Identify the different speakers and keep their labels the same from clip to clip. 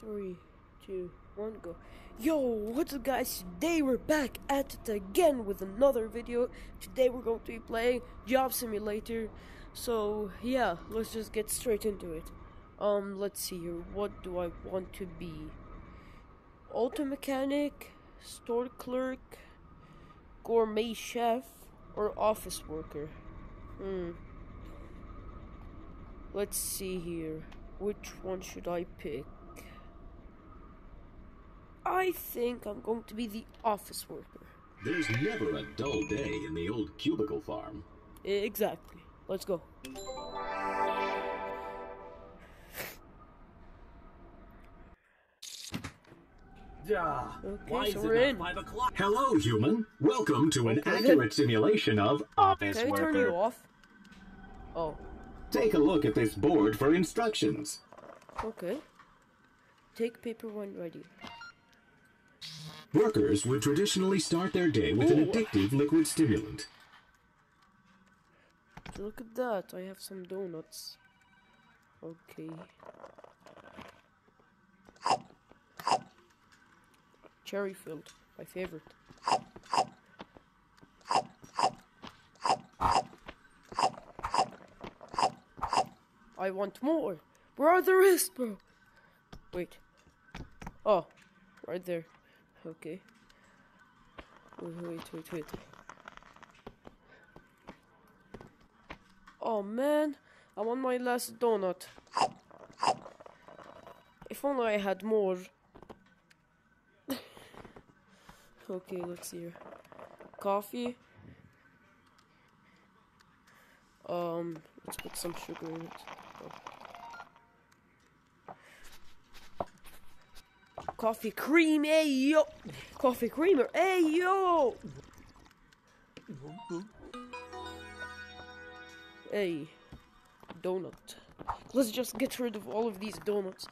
Speaker 1: Three, two, one, go. Yo, what's up guys? Today we're back at it again with another video. Today we're going to be playing Job Simulator. So, yeah, let's just get straight into it. Um, let's see here. What do I want to be? Auto mechanic, store clerk, gourmet chef, or office worker? Hmm. Let's see here. Which one should I pick? I think I'm going to be the office worker.
Speaker 2: There's never a dull day in the old cubicle farm.
Speaker 1: Exactly. Let's go.
Speaker 2: Duh.
Speaker 1: Okay,
Speaker 2: Why
Speaker 1: so
Speaker 2: is
Speaker 1: we're
Speaker 2: it
Speaker 1: in.
Speaker 2: five o'clock? Hello, human. Welcome to an
Speaker 1: Okay.
Speaker 2: accurate simulation of office
Speaker 1: Can I
Speaker 2: worker.
Speaker 1: turn you off? Oh,
Speaker 2: Take a look at this board for instructions.
Speaker 1: okay. Take paper when ready.
Speaker 2: Workers would traditionally start their day with an
Speaker 1: oh.
Speaker 2: addictive liquid stimulant.
Speaker 1: Look at that. I have some donuts. Okay. Cherry filled. My favorite. I want more. Where are the rest, bro? Wait. Oh, right there. Okay. Wait, wait, wait, wait. Oh man, I want my last donut. If only I had more. okay, let's see here. Coffee. Um, let's put some sugar in it. Oh. Coffee cream, hey yo! Coffee creamer, hey yo! Hey, donut. Let's just get rid of all of these donuts.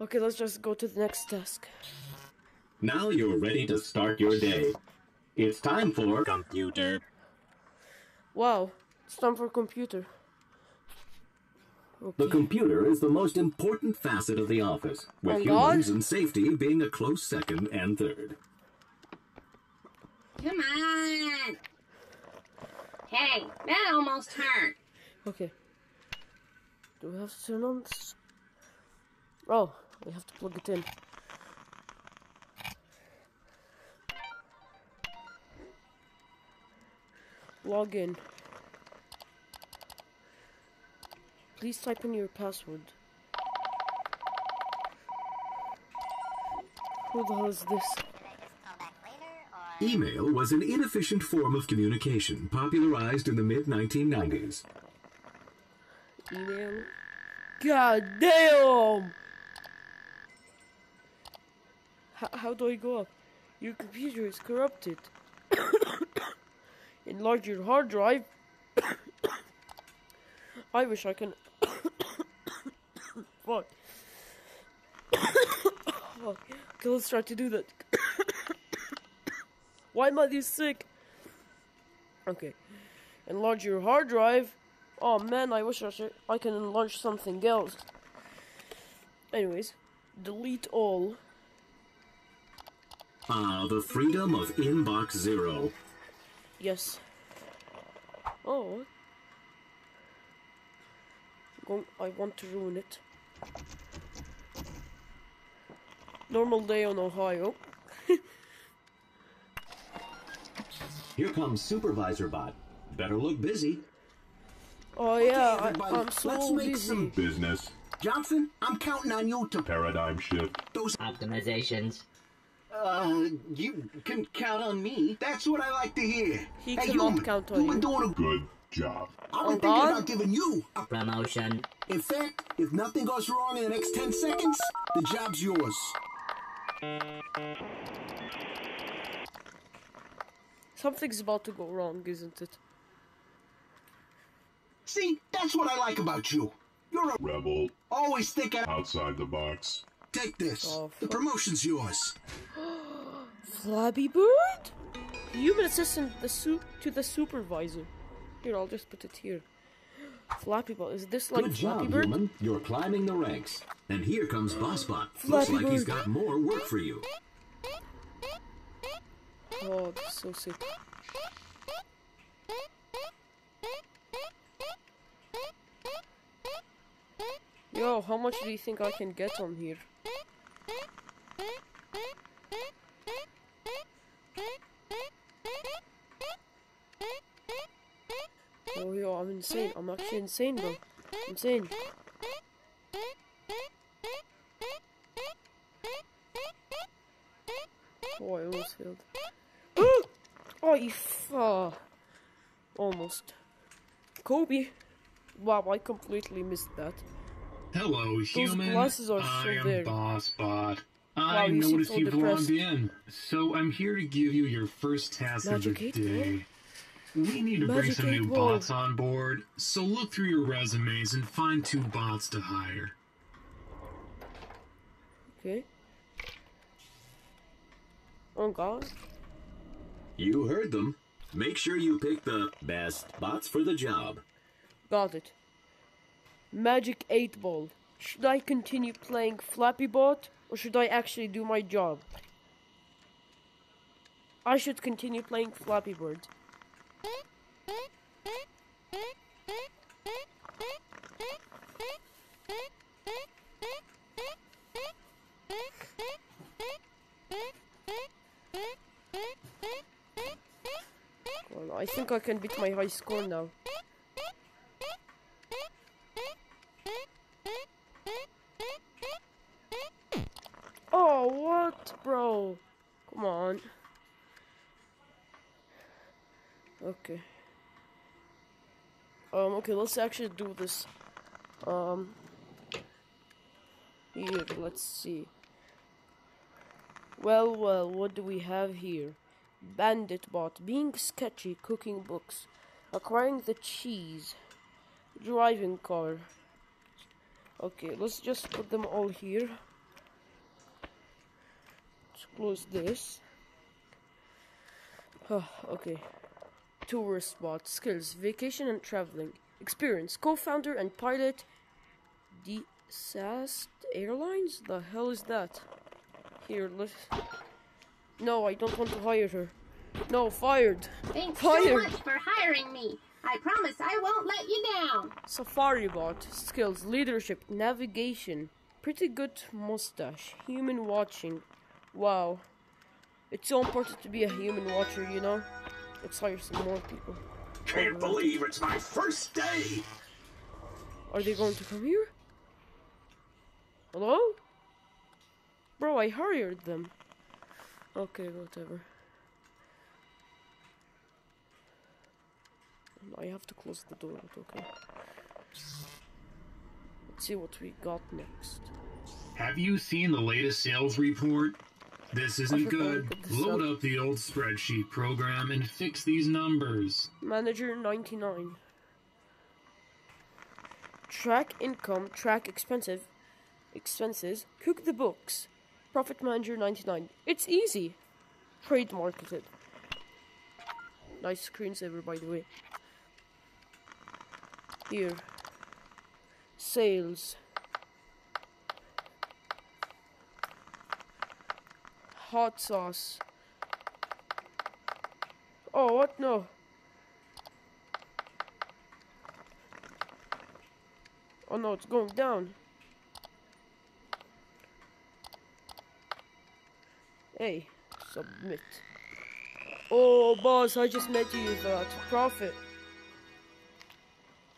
Speaker 1: Okay, let's just go to the next desk.
Speaker 2: Now you're ready to start your day. It's time for computer.
Speaker 1: Wow, it's time for computer.
Speaker 2: The computer is the most important facet of the office, with
Speaker 1: Oh,
Speaker 2: humans
Speaker 1: God.
Speaker 2: and safety being a close second and third.
Speaker 3: Come on! Hey, that almost hurt.
Speaker 1: Okay. Do we have to turn on this? Oh, we have to plug it in. Log in. Please type in your password. Who the hell is this?
Speaker 2: Email was an inefficient form of communication popularized in the mid 1990s.
Speaker 1: Email. God damn! H- how do I go up? Your computer is corrupted. Enlarge your hard drive. I wish I can. Fuck. Okay, let's try to do that. Why am I this sick? Okay. Enlarge your hard drive. Oh man, I wish I, should, I can enlarge something else. Anyways, delete all.
Speaker 2: Ah, the freedom of Inbox Zero.
Speaker 1: Yes. Oh. I want to ruin it. Normal day on Ohio.
Speaker 2: Here comes Supervisor Bot. Better look busy.
Speaker 1: Oh yeah, I, I'm so
Speaker 4: let's make
Speaker 1: busy.
Speaker 4: some
Speaker 5: business,
Speaker 4: Johnson, I'm counting on you to
Speaker 5: paradigm shift,
Speaker 4: those.
Speaker 6: optimizations.
Speaker 4: Uh, you can count on me. That's what I like to hear.
Speaker 1: He
Speaker 4: hey,
Speaker 1: cannot
Speaker 4: you,
Speaker 1: count on
Speaker 4: you've been doing a.
Speaker 5: good job.
Speaker 4: I've
Speaker 1: Oh,
Speaker 4: been thinking
Speaker 1: God?
Speaker 4: about giving you. A,
Speaker 6: Promotion.
Speaker 4: in fact, if nothing goes wrong in the next ten seconds, the job's yours.
Speaker 1: Something's about to go wrong, isn't it?
Speaker 4: See, that's what I like about you. You're a,
Speaker 5: Rebel,
Speaker 4: always thinking.
Speaker 5: outside the box.
Speaker 4: Take this.
Speaker 1: Oh,
Speaker 4: the promotion's yours.
Speaker 1: Flappy Bird? Human assistant the su- to the supervisor. Here, I'll just put it here. Flappy Bird. Is this like
Speaker 2: Good
Speaker 1: Flappy
Speaker 2: job,
Speaker 1: Bird?
Speaker 2: human. You're climbing the ranks. And here comes Bossbot.
Speaker 1: Flappy
Speaker 2: Looks like he's got more work for you.
Speaker 1: Oh, that's so sick. Yo, how much do you think I can get on here? I'm actually insane, bro. Insane. Oh, I almost failed. Oh, you f- uh, almost. Kobe. Wow, I completely missed that.
Speaker 5: Hello, human.
Speaker 1: glasses are
Speaker 5: I
Speaker 1: so
Speaker 5: am
Speaker 1: big.
Speaker 5: Bossbot. I
Speaker 1: you
Speaker 5: noticed
Speaker 1: so
Speaker 5: you've
Speaker 1: depressed.
Speaker 5: logged in, so I'm here to give you your first task
Speaker 1: Magic
Speaker 5: of the
Speaker 1: eight
Speaker 5: day. We need to bring some new
Speaker 1: ball.
Speaker 5: bots on board, so look through your resumes and find two bots to hire.
Speaker 1: Okay. Oh god.
Speaker 2: You heard them. Make sure you pick the best bots for the job.
Speaker 1: Got it. Magic 8 Ball. Should I continue playing Flappy Bot or should I actually do my job? I should continue playing Flappy Bird. Well, I think I can beat my high score now. Okay. Um, okay, let's actually do this. Um, here, let's see. Well, well, what do we have here? Bandit bot, being sketchy, cooking books, acquiring the cheese, driving car. Okay, let's just put them all here. Let's close this. Okay. Tourist spot, skills, vacation and traveling, experience, co-founder and pilot, Desast Airlines. The hell is that? Here, let's. No, I don't want to hire her. No, fired.
Speaker 3: Thanks
Speaker 1: Fire.
Speaker 3: so much for hiring me. I promise I won't let you down.
Speaker 1: Safari bot, skills, leadership, navigation, pretty good mustache, human watching. Wow. It's so important to be a human watcher, you know? Let's hire some more people.
Speaker 2: Can't believe it's my first day.
Speaker 1: Are they going to come here? Hello? Bro, I hired them. Okay, whatever. I have to close the door, okay. Let's see what we got next.
Speaker 5: Have you seen the latest sales report? This isn't good.
Speaker 1: to get this
Speaker 5: Load
Speaker 1: up.
Speaker 5: up the old spreadsheet program and fix these numbers.
Speaker 1: Manager 99. Track income, track expensive expenses, cook the books. Profit Manager 99. It's easy. Trade marketed. Nice screensaver by the way. Here. Sales. Hot sauce. Oh, what? No. Oh no, it's going down. Hey, submit. Oh, boss, I just met you that. Profit.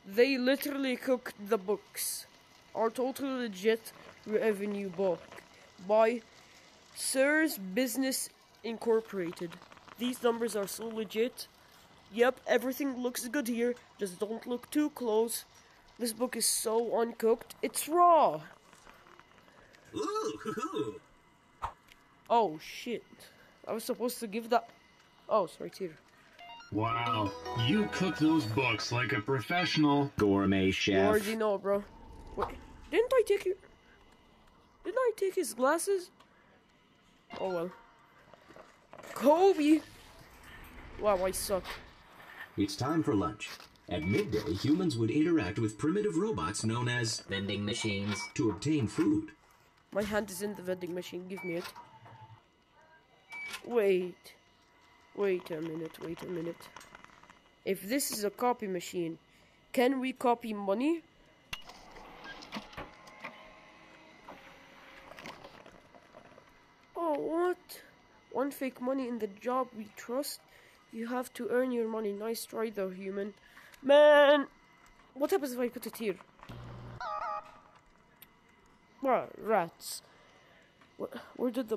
Speaker 1: They literally cooked the books. Our total legit revenue book by Sir's Business Incorporated. These numbers are so legit. Yep, everything looks good here. Just don't look too close. This book is so uncooked. It's raw.
Speaker 2: Ooh, hoo, hoo.
Speaker 1: Oh shit. I was supposed to give that. Oh, it's right here.
Speaker 5: Wow, you cook those books like a professional.
Speaker 2: Gourmet
Speaker 1: You
Speaker 2: chef.
Speaker 1: already know, bro. Wait, didn't I take your? Didn't I take his glasses? Oh well. Kobe. Wow, I suck.
Speaker 2: It's time for lunch. At midday, humans would interact with primitive robots known as
Speaker 6: Vending machines.
Speaker 2: to obtain food.
Speaker 1: My hand is in the vending machine. Give me it. Wait. Wait a minute. Wait a minute. If this is a copy machine, can we copy money? Oh, what? One fake money in the job we trust? You have to earn your money. Nice try, though, human. Man! What happens if I put it here? Ah, rats. Where, where did the...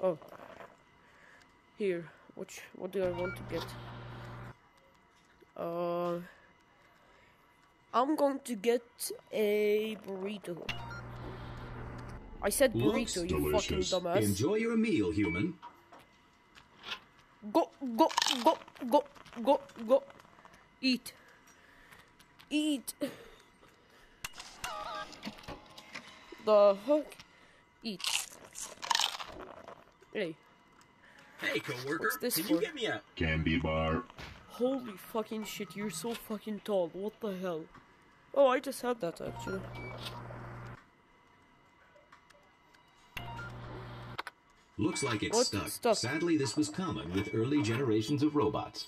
Speaker 1: Oh. Here. Which, what do I want to get? Uh... I'm going to get a burrito. I said
Speaker 2: Looks
Speaker 1: burrito, you fucking
Speaker 2: delicious.
Speaker 1: dumbass.
Speaker 2: Enjoy your meal, human.
Speaker 1: Go, go, go, go, go, go. Eat. Eat. The fuck? Eat. Hey,
Speaker 7: Hey, coworker,
Speaker 1: What's this
Speaker 7: can
Speaker 1: for?
Speaker 7: you get me a
Speaker 4: Candy bar.
Speaker 1: holy fucking shit, you're so fucking tall. What the hell? Oh, I just had that actually.
Speaker 2: Looks like it's stuck.
Speaker 1: Stuck.
Speaker 2: Sadly, this was common with early generations of robots.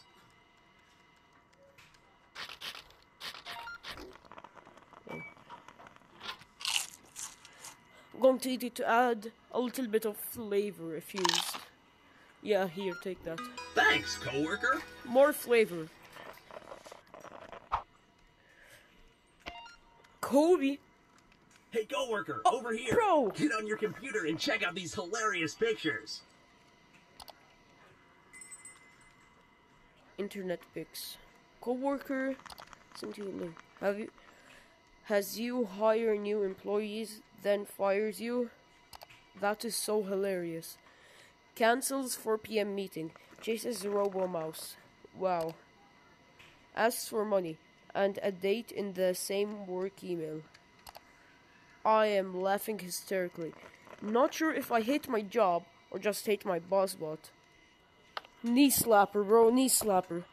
Speaker 1: I'm going to eat it to add a little bit of flavor if used. Yeah, here, take that.
Speaker 7: thanks, coworker?
Speaker 1: More flavor. Kobe.
Speaker 7: Hey, coworker,
Speaker 1: Oh,
Speaker 7: over here.
Speaker 1: bro.
Speaker 7: Get on your computer and check out these hilarious pictures.
Speaker 1: internet pics. Coworker, sent you a link. Have you? Has you hire new employees, then fires you? That is so hilarious. Cancels 4 p.m. meeting. Chases the Robo Mouse. Wow. Asks for money and a date in the same work email. I am laughing hysterically. Not sure if I hate my job or just hate my boss bot. Knee slapper, bro, knee slapper.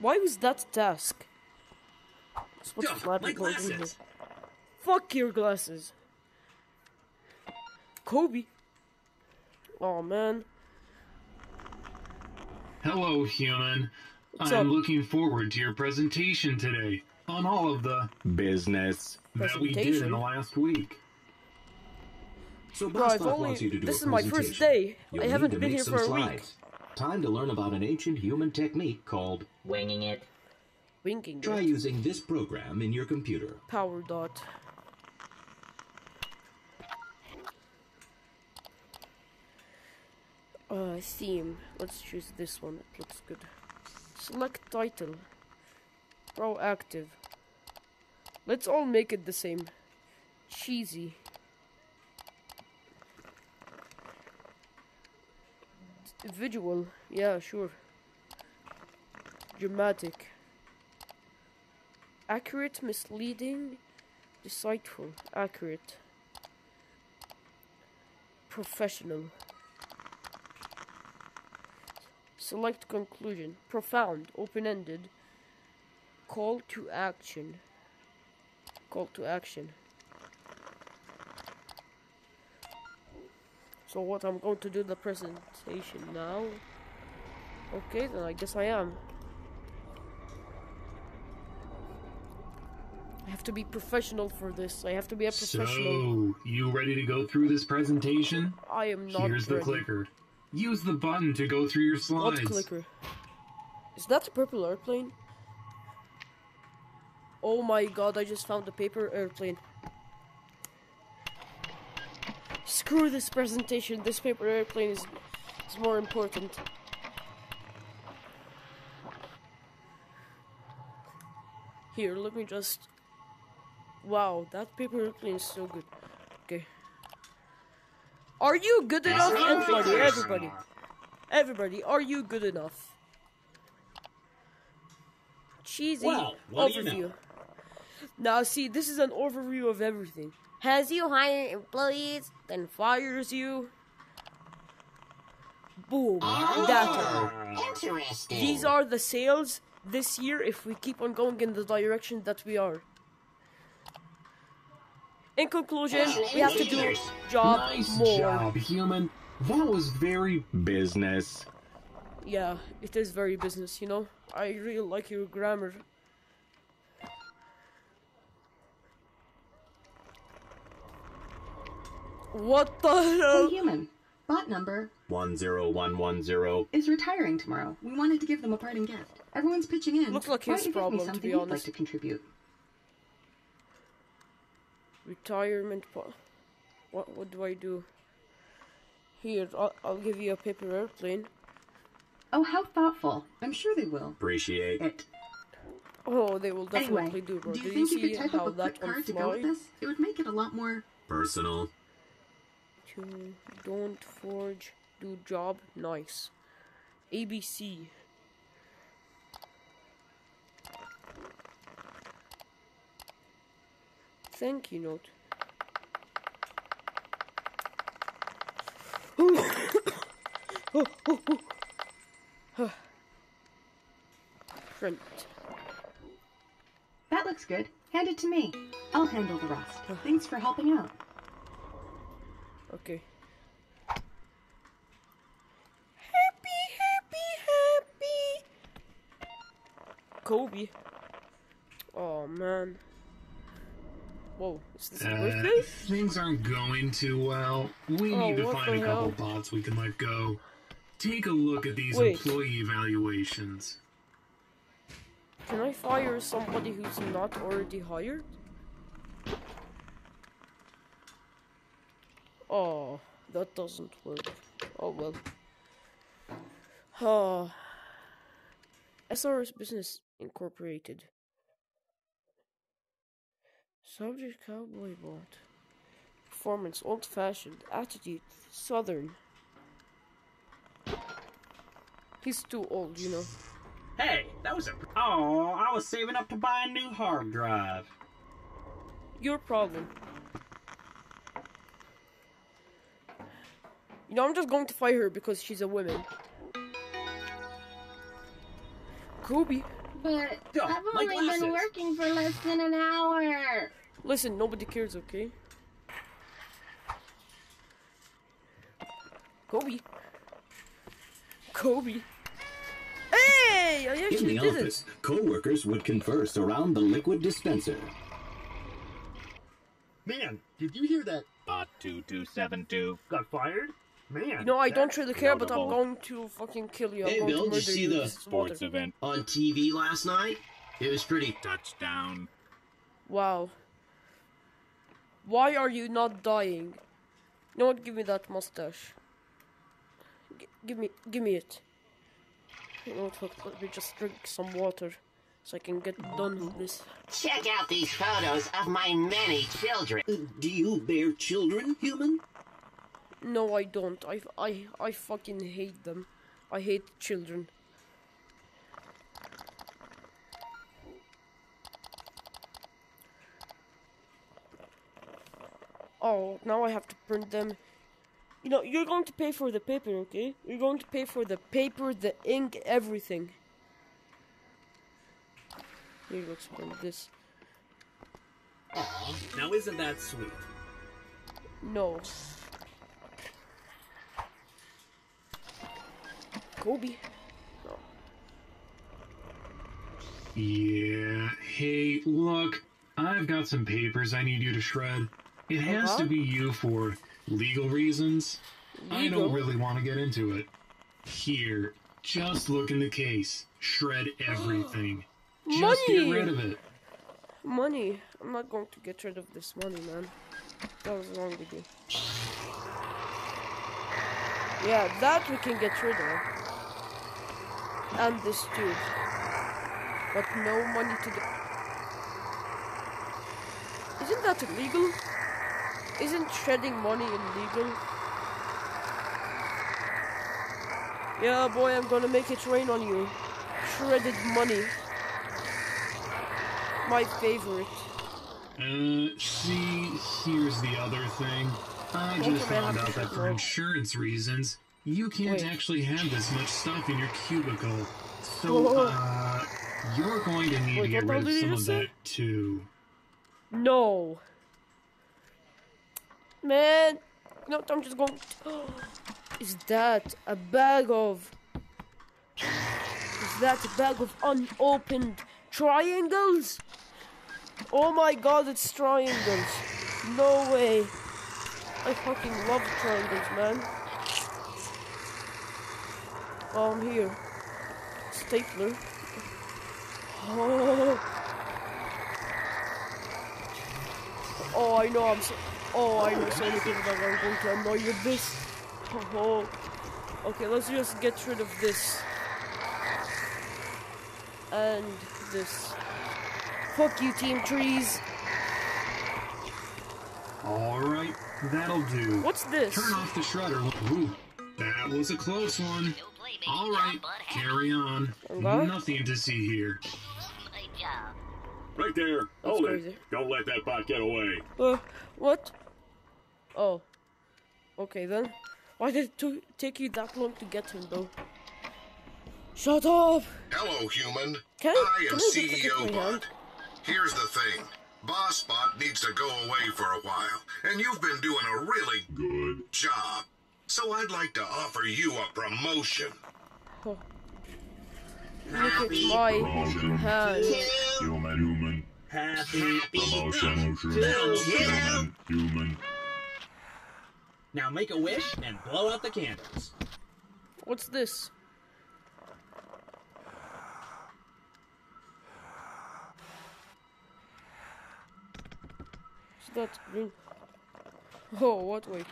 Speaker 1: Why was that task?
Speaker 7: Ugh, my
Speaker 1: going in here?
Speaker 7: glasses.
Speaker 1: Fuck your glasses. Kobe. Oh man.
Speaker 5: Hello, human.
Speaker 1: What's
Speaker 5: I'm
Speaker 1: up?
Speaker 5: looking forward to your presentation today on all of the
Speaker 2: Business.
Speaker 5: that we did in the last week.
Speaker 2: So
Speaker 1: Bro, I've only-
Speaker 2: wants you to do
Speaker 1: this
Speaker 2: a
Speaker 1: is my first
Speaker 2: presentation.
Speaker 1: day.
Speaker 2: You'll
Speaker 1: I
Speaker 2: need
Speaker 1: haven't
Speaker 2: to
Speaker 1: been
Speaker 2: make
Speaker 1: here
Speaker 2: some
Speaker 1: for a week.
Speaker 2: slides. Time to learn about an ancient human technique called
Speaker 6: Winging it.
Speaker 1: Winking.
Speaker 2: try
Speaker 1: it.
Speaker 2: using this program in your computer.
Speaker 1: Power dot. Uh, theme. Let's choose this one. It looks good. Select title. Proactive. Let's all make it the same. Cheesy. Visual. Yeah, sure. Dramatic. Accurate, misleading, Decideful, accurate, professional. Select conclusion, profound, open ended, call to action. Call to action. So, what I'm going to do the presentation now. Okay, then I guess I am. I have to be professional for this. I have to be a professional.
Speaker 5: So, you ready to go through this presentation?
Speaker 1: I am not
Speaker 5: Here's the clicker. Use the button to go through your slides.
Speaker 1: What clicker? Is that a purple airplane? Oh my god, I just found a paper airplane. Screw this presentation, this paper airplane is, is more important. Here, let me just... Wow, that paper airplane is so good. Are you good enough? Everybody, everybody. Everybody, are you good enough? Cheesy
Speaker 7: Well, do you
Speaker 1: overview.
Speaker 7: know?
Speaker 1: Now, see, this is an overview of everything. has you hire employees, then fires you. Boom. Oh, that.
Speaker 3: Interesting.
Speaker 1: These are the sales this year if we keep on going in the direction that we are. In conclusion, we have to do job
Speaker 5: Nice
Speaker 1: more.
Speaker 5: job, human. That was very
Speaker 2: Business.
Speaker 1: Yeah, it is very business, you know. I really like your grammar. What the
Speaker 6: Hey,
Speaker 1: hell?
Speaker 6: human. Bot number
Speaker 2: 10110.
Speaker 6: is retiring tomorrow. We wanted to give them a parting gift. Everyone's pitching in.
Speaker 1: Looks like his
Speaker 6: you give me
Speaker 1: problem, to
Speaker 6: something
Speaker 1: be
Speaker 6: you'd like
Speaker 1: honest.
Speaker 6: to contribute.
Speaker 1: Retirement po- What what do I do? Here, I'll, I'll give you a paper airplane.
Speaker 6: Oh, how thoughtful. I'm sure they will.
Speaker 2: Appreciate.
Speaker 6: It.
Speaker 1: Oh, they will definitely
Speaker 6: Anyway,
Speaker 1: do, bro.
Speaker 6: do you
Speaker 1: Did
Speaker 6: think
Speaker 1: you
Speaker 6: you could type up a quick card to go with this? It would make it a lot more.
Speaker 2: Personal.
Speaker 1: To don't forge, do job, nice. ABC. Thank you note. Print.
Speaker 6: That looks good. Hand it to me. I'll handle the rest. Thanks for helping out.
Speaker 1: Okay. Happy, happy, happy. Kobe. Oh man. Whoa, is this a
Speaker 5: Uh,
Speaker 1: birthday?
Speaker 5: things aren't going too well. We
Speaker 1: Oh,
Speaker 5: need to find a couple
Speaker 1: hell?
Speaker 5: bots we can let go. Take a look at these
Speaker 1: Wait.
Speaker 5: employee evaluations.
Speaker 1: Can I fire somebody who's not already hired? Oh, that doesn't work. Oh well. Oh. SRS Business Incorporated. Subject cowboy bot. Performance old fashioned. Attitude southern. He's too old, you know.
Speaker 7: Hey, that was a. Oh, I was saving up to buy a new hard drive.
Speaker 1: Your problem. You know, I'm just going to fight her because she's a woman. Kobe,
Speaker 3: But I've
Speaker 7: my
Speaker 3: only been working for less than an hour.
Speaker 1: Listen, nobody cares, okay? Kobe. Kobe. Hey! I
Speaker 2: In
Speaker 1: actually
Speaker 2: the
Speaker 1: did
Speaker 2: office,
Speaker 1: it.
Speaker 2: co-workers would converse around the liquid dispenser.
Speaker 8: Man, did you hear that?
Speaker 9: Bot 2272.
Speaker 8: Got fired? Man.
Speaker 1: You know, I don't really care, but I'm going to fucking kill you. I'm
Speaker 4: Hey,
Speaker 1: going
Speaker 4: Bill,
Speaker 1: to
Speaker 4: did you
Speaker 1: murder
Speaker 4: see
Speaker 1: you.
Speaker 4: the
Speaker 9: Sports
Speaker 1: water.
Speaker 9: event.
Speaker 4: On TV last night? It was pretty.
Speaker 9: Touchdown.
Speaker 1: Wow. Why are you not dying? You know what? Give me that mustache. G- give me, give me it. You know what? Let me just drink some water, so I can get done with this.
Speaker 3: Check out these photos of my many children.
Speaker 4: Uh, do you bear children, human?
Speaker 1: No, I don't. I, I, I fucking hate them. I hate children. Oh, now I have to print them. You know, you're going to pay for the paper, okay? You're going to pay for the paper, the ink, everything. Here, let's print this.
Speaker 7: Now isn't that sweet?
Speaker 1: No. Kobe.
Speaker 5: Yeah. Hey, look. I've got some papers I need you to shred. It has
Speaker 1: Uh-huh.
Speaker 5: to be you for legal reasons. I don't really want to get into it. Here, just look in the case. Shred everything. Just get rid of it.
Speaker 1: Money. I'm not going to get rid of this money, man. That was wrong to do. Yeah, that we can get rid of. And this too. But no money to the. Isn't that illegal? Isn't shredding money illegal? Yeah, boy, I'm gonna make it rain on you. Shredded money. My favorite.
Speaker 5: Uh, see, here's the other thing. I just found out that for insurance reasons, you can't
Speaker 1: Wait.
Speaker 5: actually have this much stuff in your cubicle. So, uh, you're going to need
Speaker 1: Wait,
Speaker 5: to get rid of some of that too.
Speaker 1: No. Man, what? I'm just going. Is that a bag of? Is that a bag of unopened triangles? Oh my god, it's triangles. No way. I fucking love triangles, man. Oh, I'm here. Stapler. Oh. Oh, I know I'm so. Oh, I know so many people that are going to annoy with this. Oh, okay, let's just get rid of this. And this. Fuck you, Team Trees.
Speaker 5: Alright, that'll do.
Speaker 1: What's this?
Speaker 5: Turn off the shredder. Ooh, that was a close one. Alright, carry on.
Speaker 1: Okay.
Speaker 5: Nothing to see here.
Speaker 9: Right there.
Speaker 1: That's
Speaker 9: Hold
Speaker 1: crazy.
Speaker 9: it. Don't let that bot get away.
Speaker 1: Uh, what? Oh. Okay then. Why did it take you that long to get him though? Shut up!
Speaker 10: Hello, human.
Speaker 1: Can-
Speaker 10: I
Speaker 1: can
Speaker 10: am
Speaker 1: I
Speaker 10: CEO? Bot. Here's the thing. Boss Bot needs to go away for a while, and you've been doing a really good job. So I'd like to offer you a promotion. Oh.
Speaker 1: Look at my hand.
Speaker 9: Human, human.
Speaker 7: Happy
Speaker 9: Promotion. Human, human.
Speaker 7: Now make a wish and blow out the candles.
Speaker 1: What's this? Is that green? Oh, what? way?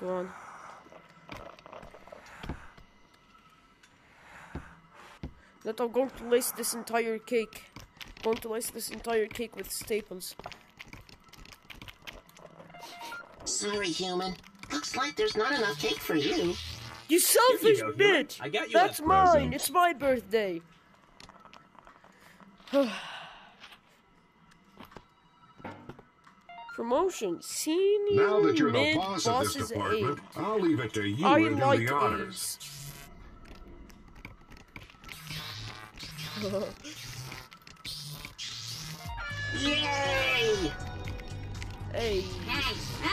Speaker 1: Go on. That I'm going to lace this entire cake. Going to lace this entire cake with staples.
Speaker 11: Sorry, human. Looks like there's not enough cake for you.
Speaker 1: You selfish
Speaker 7: go,
Speaker 1: bitch!
Speaker 7: I got you
Speaker 1: That's
Speaker 7: that
Speaker 1: mine. It's my birthday. Promotion. Senior
Speaker 10: Now that you're the
Speaker 1: mid
Speaker 10: boss of this department,
Speaker 1: aide.
Speaker 10: I'll leave it to you
Speaker 1: I
Speaker 10: to do
Speaker 1: like
Speaker 10: the honors.
Speaker 1: aides.
Speaker 11: Yay!
Speaker 1: hey.
Speaker 3: Hey,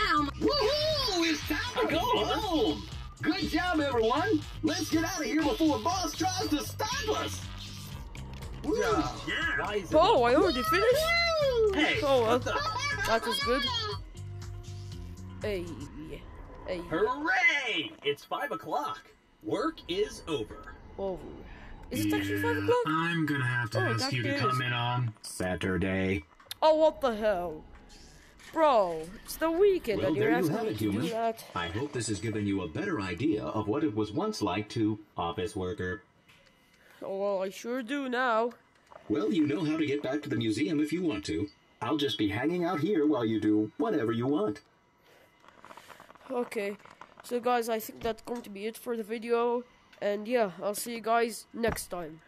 Speaker 3: Elm.
Speaker 4: Woohoo! It's time to go home! Good job, everyone! Let's get out of here before Boss tries to stop us! Woo!
Speaker 7: Yeah. Why
Speaker 1: Oh, I already finished?
Speaker 7: Hey,
Speaker 1: Oh, well.
Speaker 7: what
Speaker 1: That was good. Hey. Hey.
Speaker 7: Hooray! It's five o'clock. Work is over.
Speaker 1: Over. Is it actually 5 o'clock?
Speaker 5: I'm gonna have to
Speaker 1: Oh,
Speaker 5: ask you to
Speaker 1: is-
Speaker 5: come in on.
Speaker 2: Saturday.
Speaker 1: Oh, what the hell? Bro, it's the weekend
Speaker 2: Well,
Speaker 1: and you're
Speaker 2: there you
Speaker 1: me
Speaker 2: it,
Speaker 1: to do that.
Speaker 2: I hope this has given you a better idea of what it was once like to office worker.
Speaker 1: Oh, well, I sure do now.
Speaker 2: Well, you know how to get back to the museum if you want to. I'll just be hanging out here while you do whatever you want.
Speaker 1: Okay, so guys, I think that's going to be it for the video. And yeah, I'll see you guys next time.